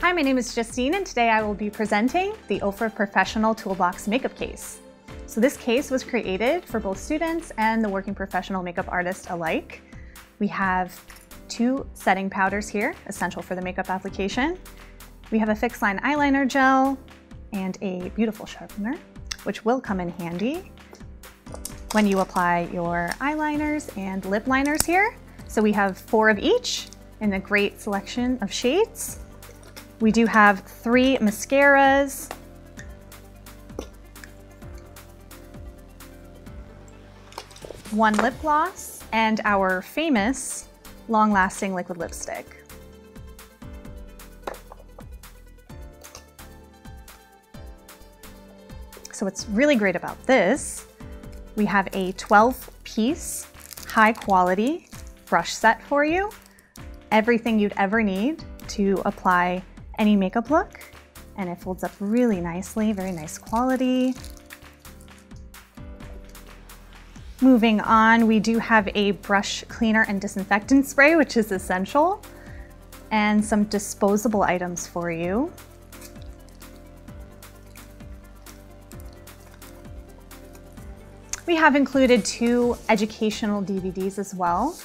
Hi, my name is Justine and today I will be presenting the Ofra Professional Toolbox Makeup Case. So this case was created for both students and the working professional makeup artist alike. We have two setting powders here, essential for the makeup application. We have a fixed line eyeliner gel and a beautiful sharpener, which will come in handy when you apply your eyeliners and lip liners here. So we have four of each in a great selection of shades. We do have three mascaras. One lip gloss and our famous long-lasting liquid lipstick. So what's really great about this, we have a 12 piece high quality brush set for you. Everything you'd ever need to apply any makeup look and it folds up really nicely, very nice quality. Moving on, we do have a brush cleaner and disinfectant spray, which is essential, and some disposable items for you. We have included two educational DVDs as well.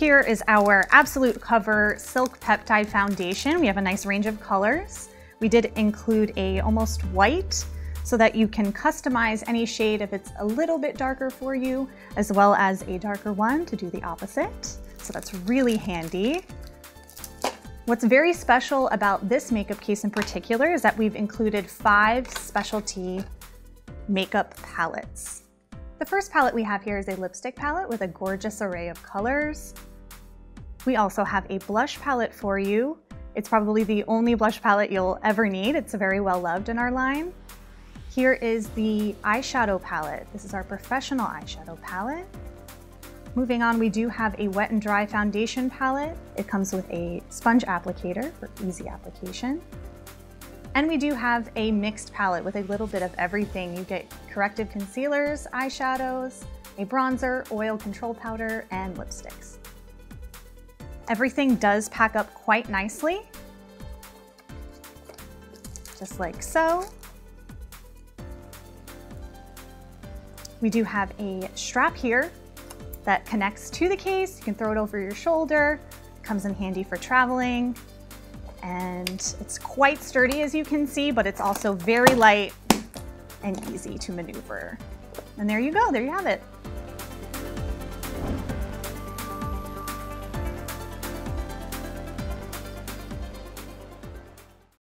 Here is our Absolute Cover Silk Peptide Foundation. We have a nice range of colors. We did include a almost white so that you can customize any shade if it's a little bit darker for you, as well as a darker one to do the opposite. So that's really handy. What's very special about this makeup case in particular is that we've included five specialty makeup palettes. The first palette we have here is a lipstick palette with a gorgeous array of colors. We also have a blush palette for you. It's probably the only blush palette you'll ever need. It's very well loved in our line. Here is the eyeshadow palette. This is our professional eyeshadow palette. Moving on, we do have a wet and dry foundation palette. It comes with a sponge applicator for easy application. And we do have a mixed palette with a little bit of everything. You get corrective concealers, eyeshadows, a bronzer, oil control powder, and lipsticks. Everything does pack up quite nicely, just like so. We do have a strap here that connects to the case. You can throw it over your shoulder, comes in handy for traveling, and it's quite sturdy as you can see, but it's also very light and easy to maneuver. And there you go, there you have it.